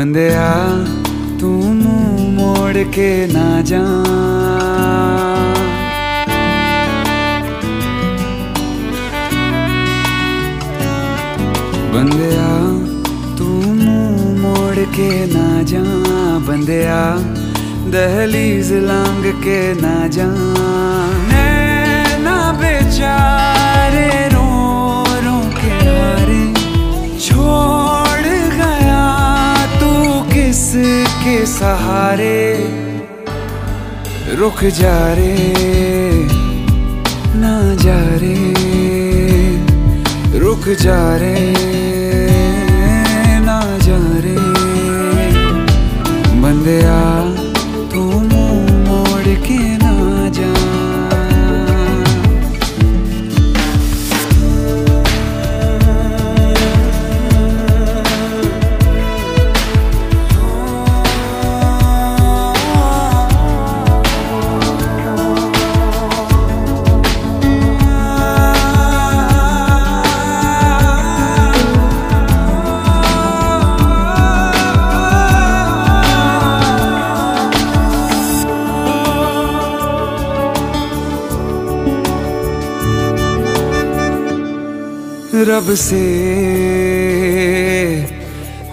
बंदया तू मुँह मोड़ के ना जा। बंदया तू मुँह मोड़ के ना जा। बंदया, दहलीज लांग के ना जा। ना बेचारे के सहारे रुक जा रे, ना जा रे, रुक जा रे, ना जा रे। बंदे तू रब से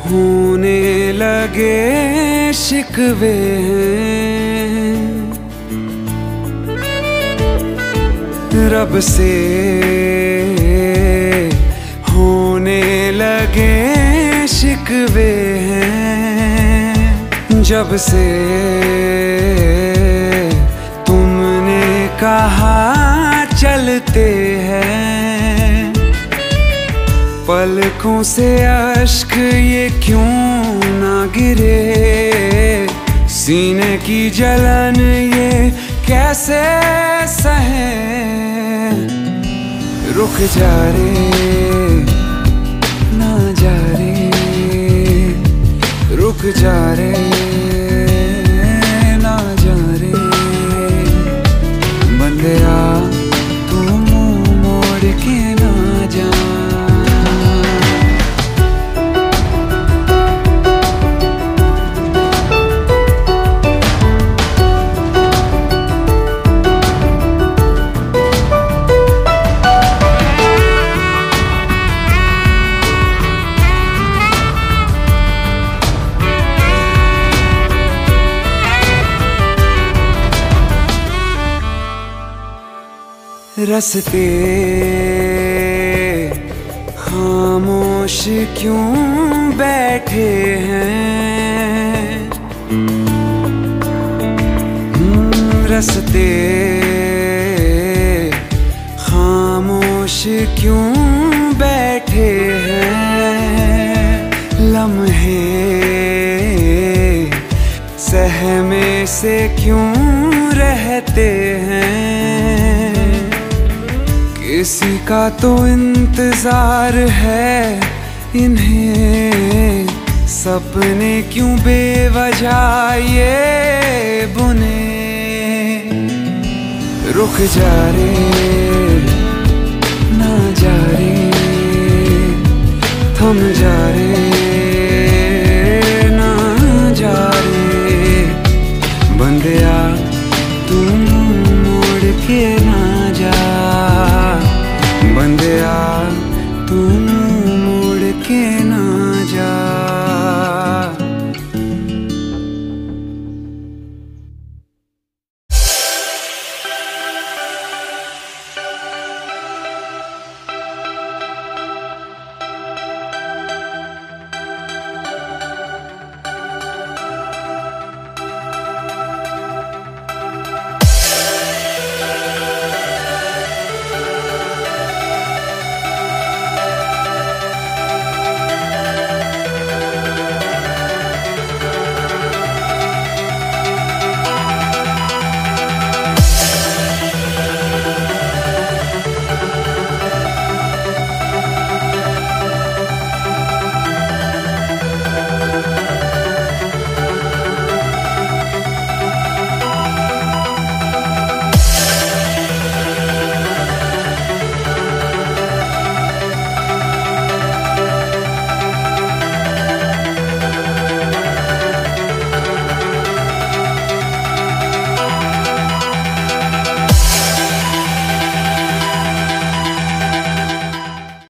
होने लगे शिकवे हैं। रब से होने लगे शिकवे हैं। जब से तुमने कहा चलते हैं। पलकों से अश्क ये क्यों ना गिरे? सीने की जलन ये कैसे सहे? रुक जा रे, ना जा रे, रुक जा रे। रस्ते। खामोश क्यों बैठे हैं? हम्म, रस्ते। खामोश क्यों बैठे हैं? लम्हे। सहमे से क्यों रहते हैं? किसी का तो इंतज़ार है इन्हें। सपने क्यों बेवजह ये बुने? रुक जा रे, ना जा रे, थम जा रे